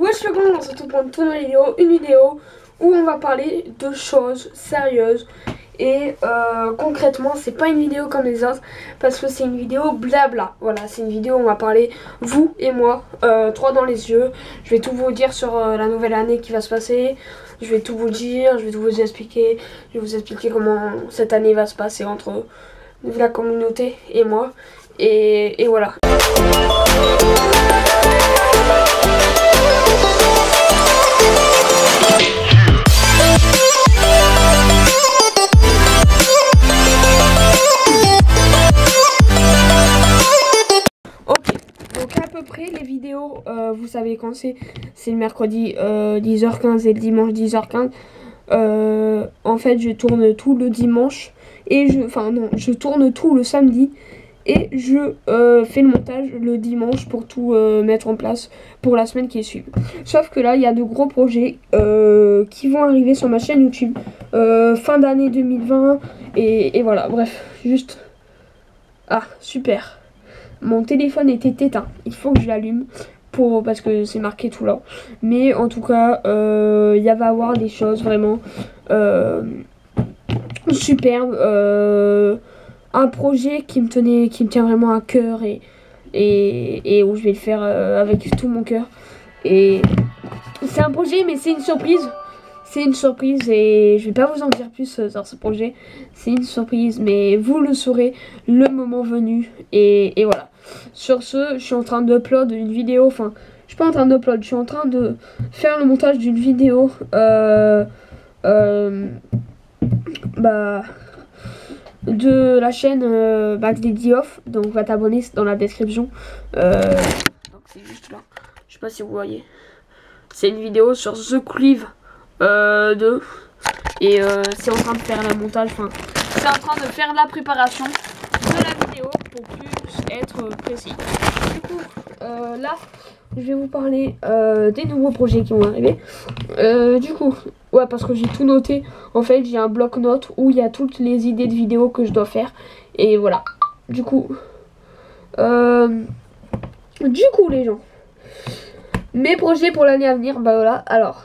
Wesh les gars, on se retrouve pour une toute vidéo, une vidéo où on va parler de choses sérieuses. Et euh, concrètement c'est pas une vidéo comme les autres parce que c'est une vidéo blabla. Voilà c'est une vidéo où on va parler vous et moi euh, trois dans les yeux. Je vais tout vous dire sur euh, la nouvelle année qui va se passer. Je vais tout vous dire je vais tout vous expliquer. Je vais vous expliquer comment cette année va se passer entre la communauté et moi. Et voilà euh, vous savez quand c'est, c'est le mercredi euh, 10h15 et le dimanche 10h15. Euh, en fait, je tourne tout le dimanche et je, enfin non, je tourne tout le samedi et je euh, fais le montage le dimanche pour tout euh, mettre en place pour la semaine qui suit. Sauf que là, il y a de gros projets euh, qui vont arriver sur ma chaîne YouTube euh, fin d'année 2020 et, et voilà, bref, juste... Ah, super. Mon téléphone était éteint, il faut que je l'allume pour parce que c'est marqué tout là. Mais en tout cas, euh, il y va avoir des choses vraiment euh, superbes. euh, un projet qui me tenait, qui me tient vraiment à cœur et, et, où je vais le faire euh, avec tout mon cœur. Et c'est un projet, mais c'est une surprise. C'est une surprise et je vais pas vous en dire plus euh, sur ce projet. C'est une surprise, mais vous le saurez le moment venu. Et, voilà. Sur ce, je suis en train d'upload une vidéo. Enfin, je suis pas en train d'upload, je suis en train de faire le montage d'une vidéo. Euh, euh, bah de la chaîne euh, Back Daddy Off. Donc va t'abonner dans la description. C'est juste là. Je sais pas si vous voyez. C'est une vidéo sur The Cleave euh, 2. Et euh, c'est en train de faire la montage. Enfin, c'est en train de faire la préparation de la vidéo pour plus être précis. Du coup, euh, là, je vais vous parler euh, des nouveaux projets qui vont arriver. Du coup, ouais, parce que j'ai tout noté. En fait, j'ai un bloc-notes où il y a toutes les idées de vidéos que je dois faire. Et voilà. Du coup, du coup, les gens, mes projets pour l'année à venir, bah voilà. Alors,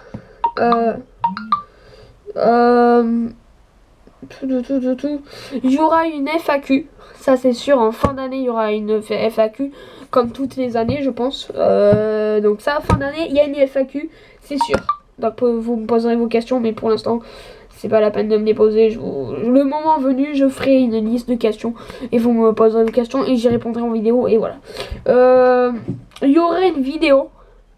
euh, tout, tout, tout, tout. il y aura une FAQ. Ça, c'est sûr. En fin d'année, il y aura une FAQ comme toutes les années, je pense. Euh, donc ça, fin d'année, il y a une FAQ, c'est sûr. Donc vous me poserez vos questions, mais pour l'instant, c'est pas la peine de me les poser. Le moment venu, je ferai une liste de questions et vous me poserez vos questions et j'y répondrai en vidéo et voilà. Euh, Il y aurait une vidéo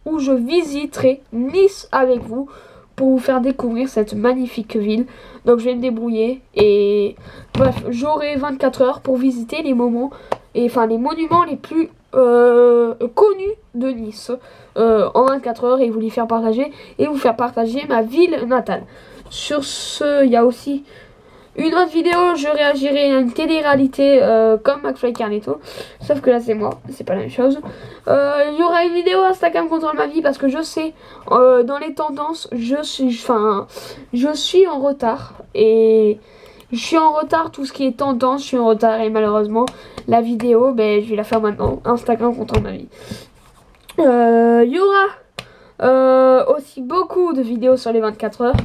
où je visiterai Nice avec vous pour vous faire découvrir cette magnifique ville. Donc je vais me débrouiller et bref, j'aurai 24 heures pour visiter les moments et enfin les monuments les plus euh, connus de Nice euh, en 24 heures et vous les faire partager et vous faire partager ma ville natale. Sur ce, il y a aussi une autre vidéo, je réagirai à une télé-réalité euh, comme McFly Carnetto, sauf que là c'est moi, c'est pas la même chose. Euh, Il y aura une vidéo Instagram contre ma vie parce que je sais, euh, dans les tendances, je suis, enfin, je suis en retard et je suis en retard, tout ce qui est tendance, je suis en retard et malheureusement la vidéo, ben, je vais la faire maintenant, Instagram contre ma vie. Il y aura aussi beaucoup de vidéos sur les 24 heures.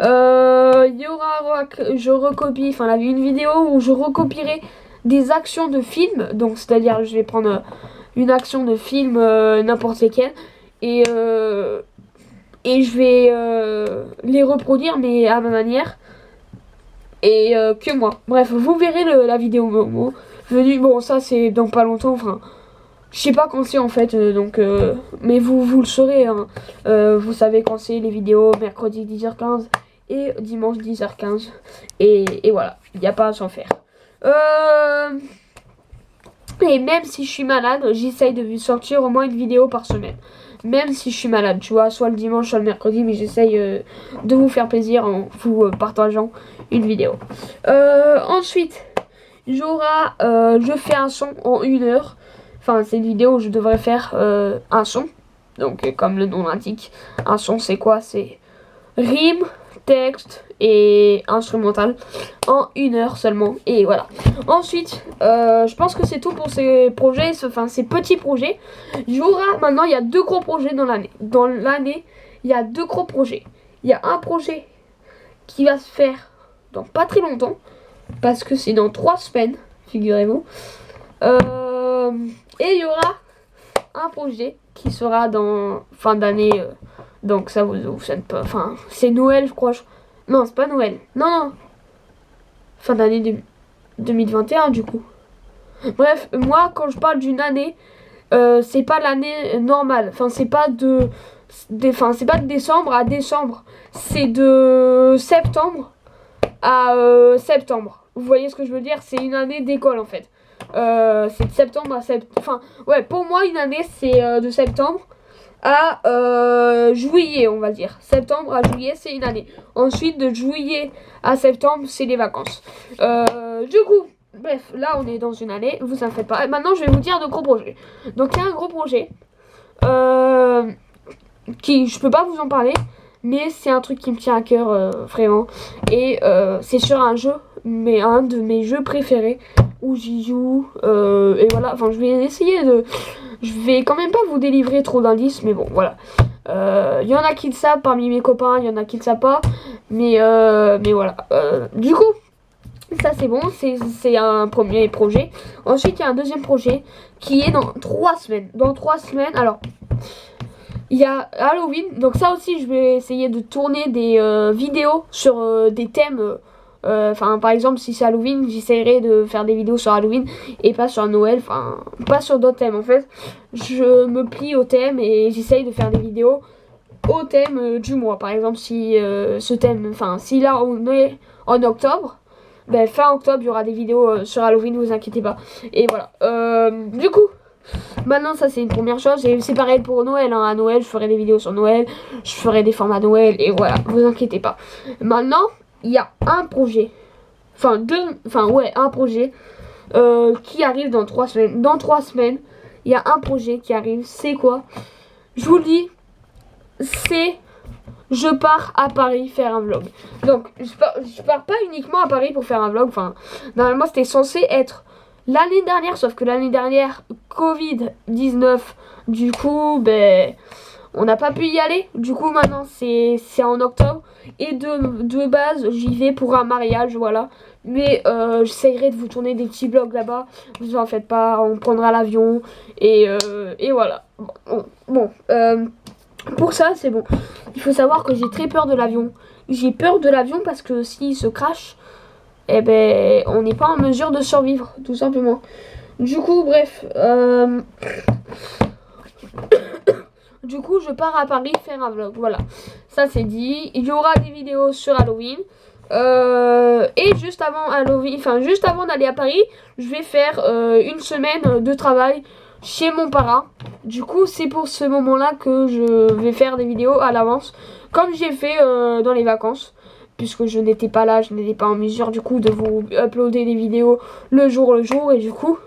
Euh, Il y je recopie, enfin la une vidéo où je recopierai des actions de films, donc c'est-à-dire je vais prendre euh, une action de film euh, n'importe lesquelles et euh, et je vais les reproduire mais à ma manière et que moi. Bref, vous verrez la vidéo Momo. Venu, bon ça c'est dans pas longtemps, enfin je sais pas quand c'est en fait, donc mais vous le saurez, hein. Vous savez quand c'est les vidéos mercredi 10h15 et dimanche 10h15 et, et voilà, il n'y a pas à s'en faire. Euh, et même si je suis malade, j'essaye de sortir au moins une vidéo par semaine. Même si je suis malade, tu vois, soit le dimanche, soit le mercredi, mais j'essaye euh, de vous faire plaisir en vous euh, partageant une vidéo. Ensuite, j'aurai, je fais un son en une heure. Enfin, c'est une vidéo où je devrais faire un son. Donc, comme le nom l'indique, un son, c'est quoi? C'est rime, texte et instrumental en une heure seulement. Et voilà. Ensuite, euh, je pense que c'est tout pour ces projets, enfin ces petits projets. J'aurai maintenant, il y a deux gros projets dans l'année. Dans l'année, il y a deux gros projets. Il y a un projet qui va se faire dans pas très longtemps, parce que c'est dans trois semaines, figurez-vous. Euh, et il y aura un projet qui sera dans fin d'année. Euh, donc ça vous, vous pas. Enfin, c'est Noël, je crois. Non, c'est pas Noël. Non, non. Fin d'année 2021, du coup. Bref, moi, quand je parle d'une année, euh, c'est pas l'année normale. Enfin, c'est pas de. Enfin, c'est pas de décembre à décembre. C'est de septembre à euh, septembre. Vous voyez ce que je veux dire? C'est une année d'école en fait. Euh, c'est de septembre à septembre. Enfin, ouais, pour moi, une année, c'est de septembre euh, juillet, on va dire. Septembre à juillet, c'est une année. Ensuite, de juillet à septembre, c'est les vacances. Euh, du coup, bref, là, on est dans une année. Vous en faites pas. Maintenant, je vais vous dire de gros projets. Donc, il y a un gros projet. Euh, qui, je peux pas vous en parler. Mais c'est un truc qui me tient à cœur, vraiment. Et c'est sur un jeu, mais un de mes jeux préférés. Où j'y joue. et voilà, enfin, je vais essayer de je vais quand même pas vous délivrer trop d'indices, mais bon, voilà. Il euh, y en a qui le savent parmi mes copains, il y en a qui le savent pas. Mais, euh, mais voilà. Euh, du coup, ça c'est bon, c'est un premier projet. Ensuite, il y a un deuxième projet qui est dans trois semaines. Dans trois semaines, alors, il y a Halloween. Donc ça aussi, je vais essayer de tourner des vidéos sur des thèmes enfin, par exemple, si c'est Halloween, j'essaierai de faire des vidéos sur Halloween et pas sur Noël. Enfin, pas sur d'autres thèmes. En fait, je me plie au thème et j'essaye de faire des vidéos au thème euh, du mois. Par exemple, si euh, ce thème, enfin, si là on est en octobre, ben, fin octobre, il y aura des vidéos sur Halloween, vous inquiétez pas. Et voilà. du coup, maintenant, ça c'est une première chose. C'est pareil pour Noël. Hein. À Noël, je ferai des vidéos sur Noël, je ferai des formats Noël, et voilà, vous inquiétez pas. Maintenant, il y a un projet, enfin deux, enfin ouais, un projet euh, qui arrive dans trois semaines. Dans trois semaines, il y a un projet qui arrive. C'est quoi? Je vous le dis, c'est je pars à Paris faire un vlog. Donc, je pars, je pars pas uniquement à Paris pour faire un vlog. Enfin, normalement, c'était censé être l'année dernière, sauf que l'année dernière, Covid-19, du coup, ben, on n'a pas pu y aller. Du coup, maintenant, c'est en octobre. Et de, de base, j'y vais pour un mariage, voilà. Mais euh, j'essayerai de vous tourner des petits vlogs là-bas. Vous en faites pas, on prendra l'avion. Et, euh, et voilà. Bon, euh, pour ça, c'est bon. Il faut savoir que j'ai très peur de l'avion. J'ai peur de l'avion parce que s'il se crache, eh ben, on n'est pas en mesure de survivre, tout simplement. Du coup, bref. Du coup, je pars à Paris faire un vlog. Voilà, ça c'est dit. Il y aura des vidéos sur Halloween. Euh, et juste avant Halloween, juste avant d'aller à Paris, je vais faire euh, une semaine de travail chez mon parrain. Du coup, c'est pour ce moment-là que je vais faire des vidéos à l'avance, comme j'ai fait euh, dans les vacances. Puisque je n'étais pas là, je n'étais pas en mesure du coup de vous uploader des vidéos le jour le jour. Et du coup,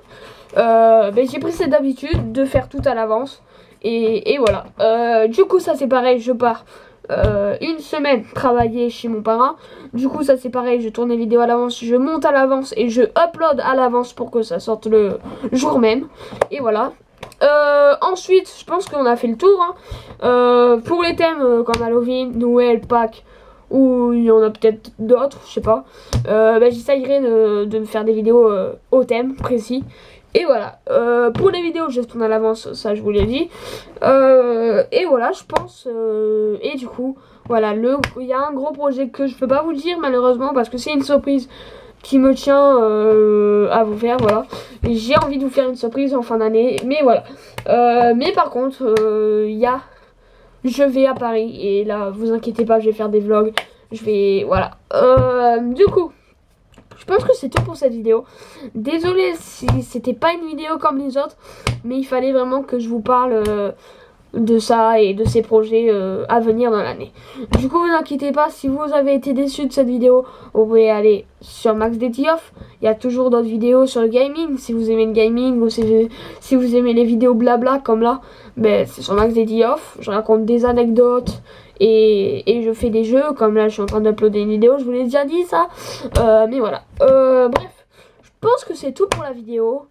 ben, j'ai pris cette habitude de faire tout à l'avance. Et, voilà. Euh, du coup, ça c'est pareil, je pars euh, une semaine travailler chez mon parrain. Du coup, ça c'est pareil, je tourne les vidéos à l'avance, je monte à l'avance et je upload à l'avance pour que ça sorte le jour même. Et voilà. Euh, ensuite, je pense qu'on a fait le tour. Hein. pour les thèmes comme Halloween, Noël, Pâques, ou il y en a peut-être d'autres, je sais pas. Ben, j'essayerai de, de, me faire des vidéos au thème précis. Et voilà, euh, pour les vidéos, je tourne à l'avance, ça je vous l'ai dit. Euh, et voilà, je pense. Euh, et du coup, voilà, il y a un gros projet que je peux pas vous dire malheureusement parce que c'est une surprise qui me tient à vous faire, voilà. J'ai envie de vous faire une surprise en fin d'année, mais voilà. mais par contre, il y a... Je vais à Paris et là, vous inquiétez pas, je vais faire des vlogs. Je vais... Voilà. du coup... Je pense que c'est tout pour cette vidéo. Désolé si c'était pas une vidéo comme les autres, mais il fallait vraiment que je vous parle euh, de ça et de ses projets euh, à venir dans l'année. Du coup, vous inquiétez pas, si vous avez été déçu de cette vidéo, vous pouvez aller sur Max Off. Il y a toujours d'autres vidéos sur le gaming. Si vous aimez le gaming ou si, vous aimez les vidéos blabla comme là, ben, c'est sur Max Off. Je raconte des anecdotes et, je fais des jeux. Comme là, je suis en train d'uploader une vidéo, je vous l'ai déjà dit ça. Euh, mais voilà. Euh, bref, je pense que c'est tout pour la vidéo.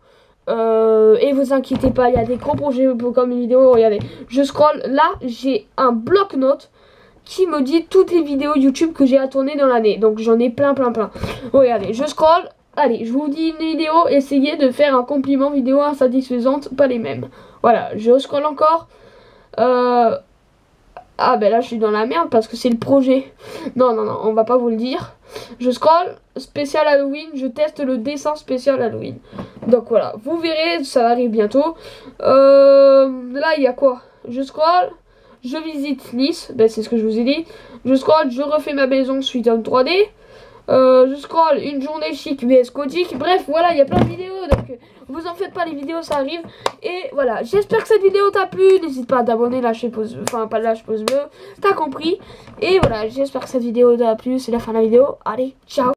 Euh, et vous inquiétez pas, il y a des gros projets comme une vidéo. Regardez, je scroll. Là, j'ai un bloc-notes qui me dit toutes les vidéos YouTube que j'ai à tourner dans l'année. Donc j'en ai plein, plein, plein. Regardez, je scroll. Allez, je vous dis une vidéo. Essayez de faire un compliment vidéo insatisfaisante, pas les mêmes. Voilà, je scroll encore. Euh... Ah ben là je suis dans la merde parce que c'est le projet. Non non non, on va pas vous le dire. Je scroll, spécial Halloween, je teste le dessin spécial Halloween. Donc voilà, vous verrez, ça arrive bientôt. Euh, là il y a quoi? Je scroll, je visite Nice, ben c'est ce que je vous ai dit. Je scroll, je refais ma maison suite en 3D. Euh, je scroll, une journée chic vs gothique. Bref, voilà, il y a plein de vidéos. Donc, euh, vous en faites pas, les vidéos, ça arrive. Et voilà, j'espère que cette vidéo t'a plu. N'hésite pas à t'abonner, lâcher pause, enfin, pas lâcher pause bleu. T'as compris. Et voilà, j'espère que cette vidéo t'a plu. C'est la fin de la vidéo. Allez, ciao